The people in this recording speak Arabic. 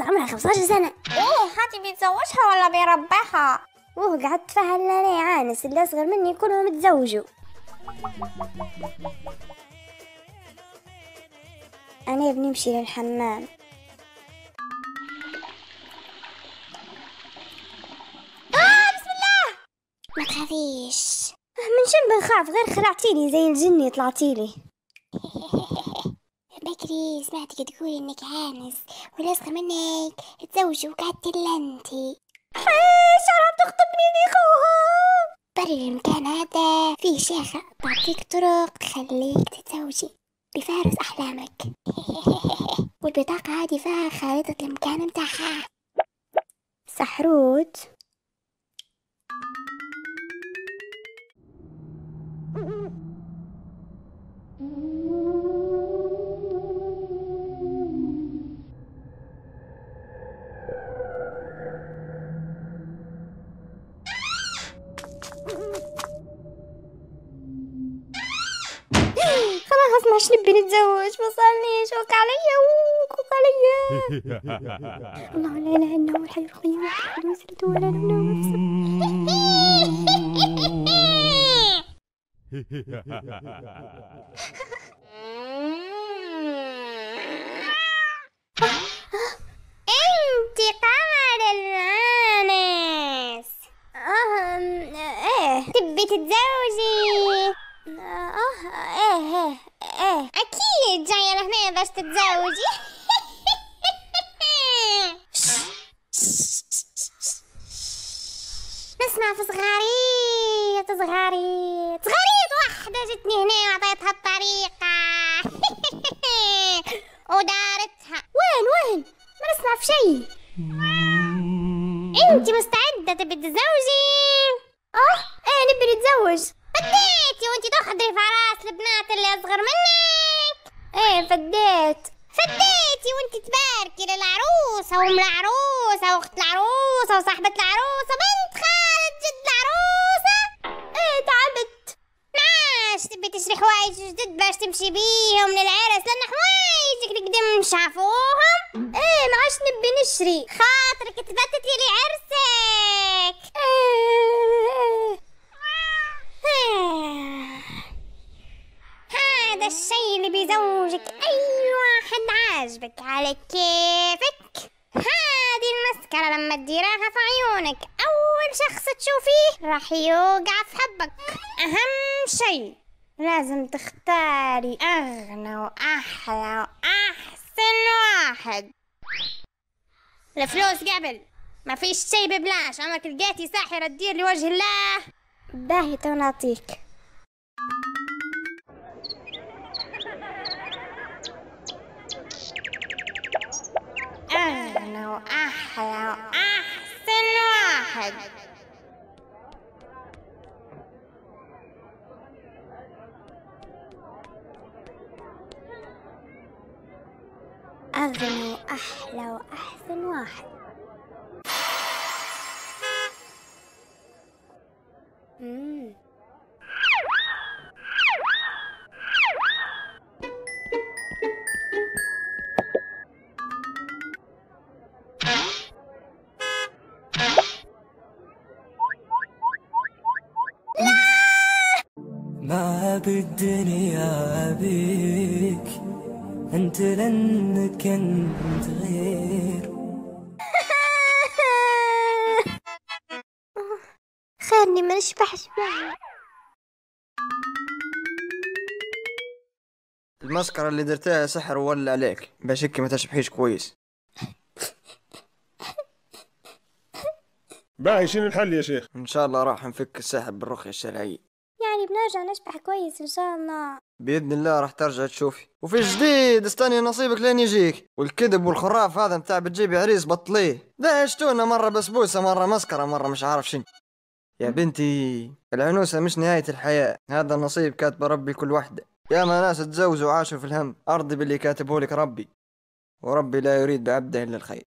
عمرها 15 سنة. إيه هاتي بيتزوجها ولا بيربيها؟ وهو قعدت تفهل لنا عانس اللي أصغر مني كلهم تزوجوا أنا بنمشي للحمام. آه بسم الله! ما تخافيش. من شن بنخاف؟ غير خلعتيلي زي الجني طلعتيلي بكري سمعتك تقولي إنك عانس واللي اصغر منك تزوجي وقعدت إلا أنتي. شرب تخطبني دي خوها بري المكان هذا فيه شيخة تعطيك طرق تخليك تتزوجي بفارس أحلامك. والبطاقة هذه فيها خريطة المكان متاعها سحروت ما عادش نبي نتزوج وصلني شوك عليا وكوك عليا الله لا اله الا هو الحي القيوم لا سرت ولا نوم ولا انت قمر آه إيه تبي تتزوجي آه إيه إيه أكيد جاية لهنا باش تتزوجي نسمع في صغاريت صغاريت صغاريت واحدة جتني هنا وعطيتها الطريقة ودارتها وين وين ما نسمع في شيء انت مستعدة تبي تتزوجي آه إيه نبي نتزوج بديتي وانت تخضري في البنات اللي أصغر منك. إيه فديت. فديتي وانت تباركي للعروسة وام العروسة واخت العروسة وصاحبة العروسة بنت خالة جد العروسة. إيه تعبت. معاش تبي تشري حوايج جدد باش تمشي بيهم للعرس لأن حوايجك القدم شافوهم إيه ما عادش نبي نشري. خاطرك تبتتي لعرسك إيه هذا اللي بيزوجك أي واحد عاجبك. على كيفك. هذه المسكرة لما تديرها في عيونك أول شخص تشوفيه راح يوقع في حبك. أهم شيء لازم تختاري أغنى وأحلى وأحسن واحد. الفلوس قبل. ما فيش شي ببلاش. عمرك لقيتي ساحرة تدير لوجه الله. باهي تو نعطيك وأحلى وأحسن واحد أغنى وأحلى وأحسن واحد مم. بالدنيا بيك أنت لانك انت غير. خيرني ما نشبحش معي المسكرة اللي درتها سحر ولا عليك بشكي ما تشبحيش كويس. باهي شنو الحل يا شيخ؟ إن شاء الله راح نفك السحر بالرقية الشرعية. يعني بنرجع نشبح كويس إن شاء الله. بإذن الله راح ترجع تشوفي. وفي جديد استني نصيبك لين يجيك. والكذب والخراف هذا متاع بتجيبي عريس بطليه. ده عشتونا مرة بسبوسة مرة مسكرة مرة مش عارف شن يا بنتي العنوسة مش نهاية الحياة. هذا النصيب كاتبه ربي كل وحدة. يا ما ناس تزوجوا وعاشوا في الهم. أرضي باللي كاتبه لك ربي. وربي لا يريد بعبده إلا الخير.